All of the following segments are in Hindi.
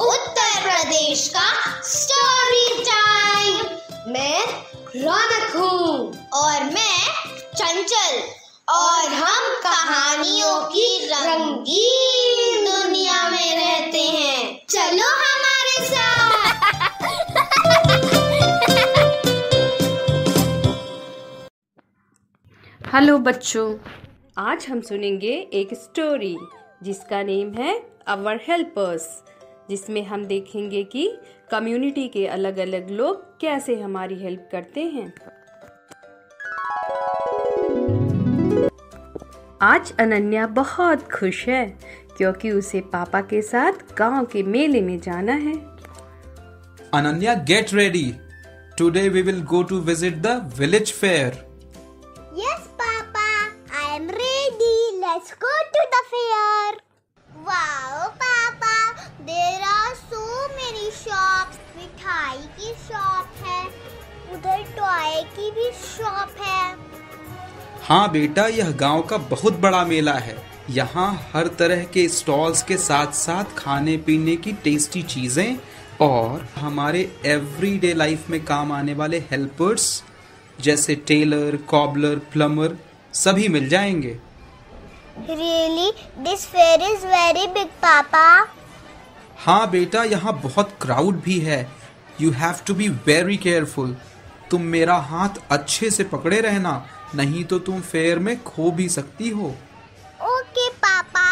उत्तर प्रदेश का स्टोरी टाइम मैं रौनक हूँ। और मैं चंचल। और हम कहानियों की रंगीन दुनिया में रहते हैं। चलो हमारे साथ। हेलो बच्चों, आज हम सुनेंगे एक स्टोरी जिसका नेम है अवर हेल्पर्स जिसमें हम देखेंगे कि कम्युनिटी के अलग अलग लोग कैसे हमारी हेल्प करते हैं। आज अनन्या बहुत खुश है क्योंकि उसे पापा के साथ गाँव के मेले में जाना है। Ananya get ready today we will go to visit the village fair yes पापा I am ready let's go to the fair wow मिठाई की शॉप है। उधर टॉय की भी शॉप है। हाँ बेटा यह गाँव का बहुत बड़ा मेला है। यहाँ हर तरह के स्टॉल्स के साथ साथ खाने पीने की टेस्टी चीज़ें और हमारे एवरीडे लाइफ में काम आने वाले हेल्पर्स जैसे टेलर कॉबलर प्लम्बर सभी मिल जाएँगे। Really, this fair is very big, Papa. हाँ बेटा यहाँ बहुत क्राउड भी है। You have to be very careful तुम मेरा हाथ अच्छे से पकड़े रहना नहीं तो तुम फेयर में खो भी सकती हो। Okay, पापा।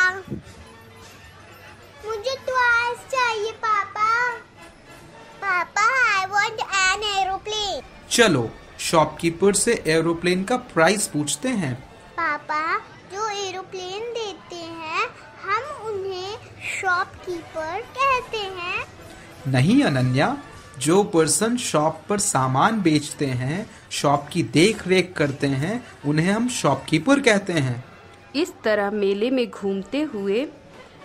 मुझे टॉयज चाहिए पापा। पापा आई वांट एन एरोप्लेन चलो शॉपकीपर से एरोप्लेन का प्राइस पूछते हैं। पापा जो एरोप्लेन देते हैं हम उन्हें शॉपकीपर कहते हैं। नहीं अनन्या जो पर्सन शॉप पर सामान बेचते हैं शॉप की देख रेख करते हैं, उन्हें हम शॉपकीपर कहते हैं। इस तरह मेले में घूमते हुए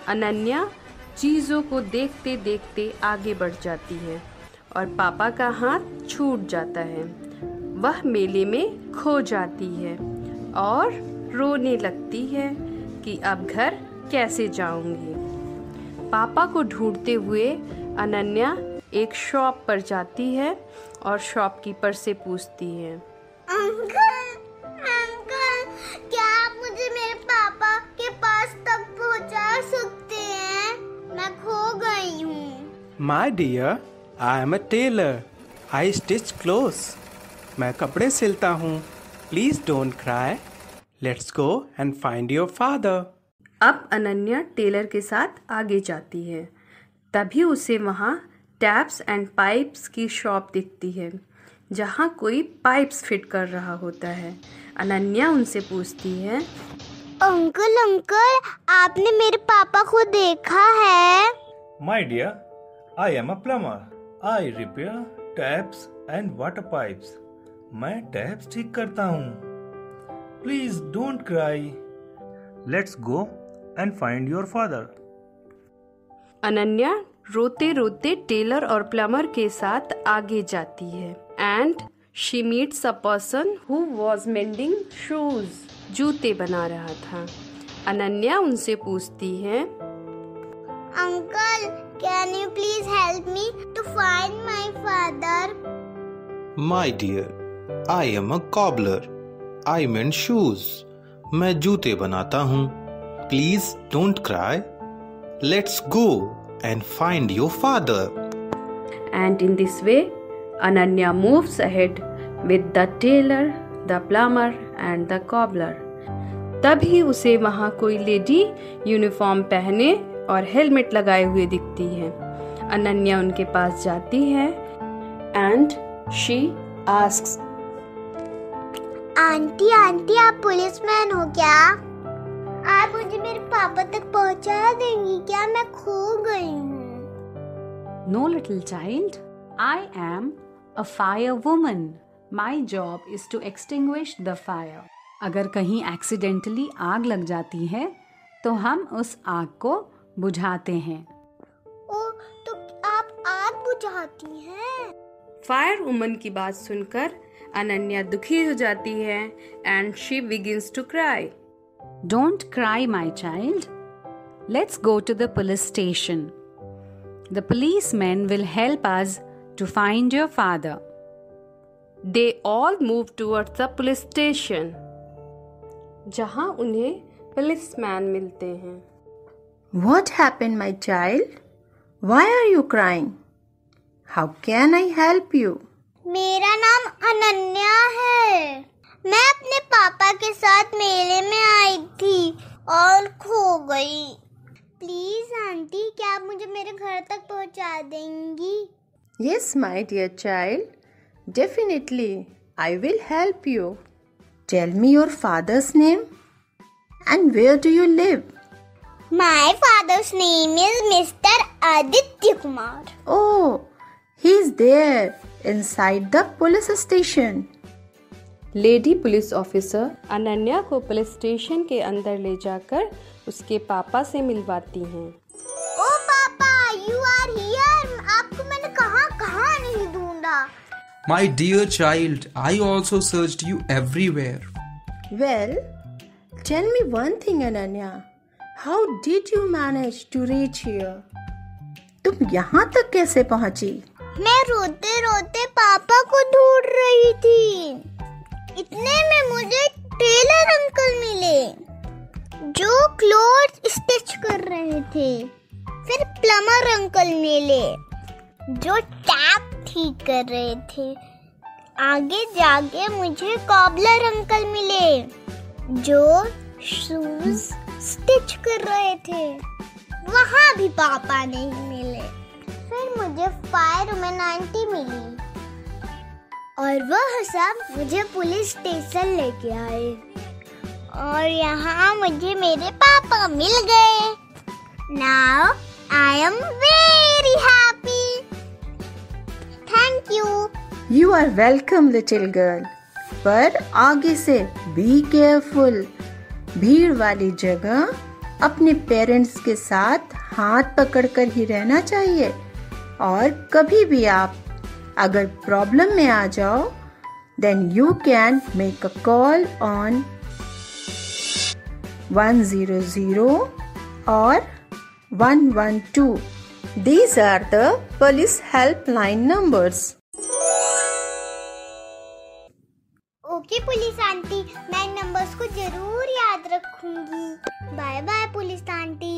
अनन्या चीज़ों को देखते देखते आगे बढ़ जाती है और पापा का हाथ छूट जाता है। वह मेले में खो जाती है और रोने लगती है कि अब घर कैसे जाऊँगी। पापा को ढूंढते हुए अनन्या एक शॉप पर जाती है और शॉपकीपर से पूछती है। अंकल अंकल क्या आप मुझे मेरे पापा के पास तक पहुँचा सकते हैं? मैं खो गई हूँ। My dear, I am a tailor. I stitch clothes. मैं कपड़े सिलता हूँ। Please don't cry let's go and find your father अब अनन्या टेलर के साथ आगे जाती है। तभी उसे वहाँ टैप्स एंड पाइप्स की शॉप दिखती है जहाँ कोई पाइप्स फिट कर रहा होता है। अनन्या उनसे पूछती है अंकल अंकल आपने मेरे पापा को देखा है? My dear, I am a plumber. I repair taps and water pipes. मैं टैप्स ठीक करता हूँ। Please don't cry let's go and find your father Ananya रोते रोते टेलर और प्लम्बर के साथ आगे जाती है। And she meets a person who was mending shoes जूते बना रहा था। अनन्या उनसे पूछती है uncle can you please help me to find my father My dear I am a cobbler. I mend shoes. मैं जूते बनाता हूँ। Please don't cry let's go and find your father and in this way Ananya moves ahead with the tailor, the plumber and the cobbler. तभी उसे वहाँ कोई लेडी यूनिफॉर्म पहने और हेलमेट लगाए हुए दिखती है। अनन्या उनके पास जाती है and she asks aunty aunty आप पुलिसमैन हो क्या? आप मुझे मेरे पापा तक पहुँचा देंगी क्या मैं खो गई हूँ No, little child. I am a firewoman. My job is to extinguish the fire. अगर कहीं एक्सीडेंटली आग लग जाती है तो हम उस आग को बुझाते हैं ओ तो आप आग बुझाती हैं फायर वुमन की बात सुनकर अनन्या दुखी हो जाती है and she begins to cry Don't cry, my child. Let's go to the police station. The policemen will help us to find your father. They all move towards the police station. जहां उन्हें पुलिसमैन मिलते हैं What happened, my child? Why are you crying? How can I help you? मेरा नाम अनन्या है मैं अपने पापा के साथ मेले में आई थी और खो गई। प्लीज़ आंटी क्या आप मुझे मेरे घर तक पहुँचा देंगी? Yes my dear child definitely I will help you tell me your father's name and where do you live my father's name is mister Aditya Kumar oh he is there inside the police station lady police officer Ananya को पुलिस स्टेशन के अंदर ले जाकर उसके पापा से मिलवाती हैं। ओ पापा, you are here. आपको मैंने कहा, कहा नहीं ढूंढा? My dear child I also search you everywhere well tell me one thing Ananya how did you manage to reach here तुम यहाँ तक कैसे पहुँची? मैं रोते रोते पापा को ढूंढ रही थी। इतने में मुझे टेलर अंकल मिले। जो क्लोथ स्टिच कर रहे थे, फिर प्लमर अंकल मिले। जो टैप ठीक कर रहे थे। आगे जाके मुझे कॉबलर अंकल मिले। जो शूज़ स्टिच कर रहे थे। वहाँ भी पापा नहीं मिले। फिर मुझे फायर वुमेन आंटी मिली। और वह सब मुझे पुलिस स्टेशन लेके आए। और यहाँ मुझे मेरे पापा मिल गए। Now I am very happy thank you You are welcome, little girl. पर आगे से बी केयरफुल भीड़ वाली जगह अपने पेरेंट्स के साथ हाथ पकड़कर ही रहना चाहिए। और कभी भी आप अगर प्रॉब्लम में आ जाओ then you can make a call on one zero zero और one one two these are the police helpline numbers okay police aunty मैं नंबर्स को ज़रूर याद रखूँगी. Bye bye police aunty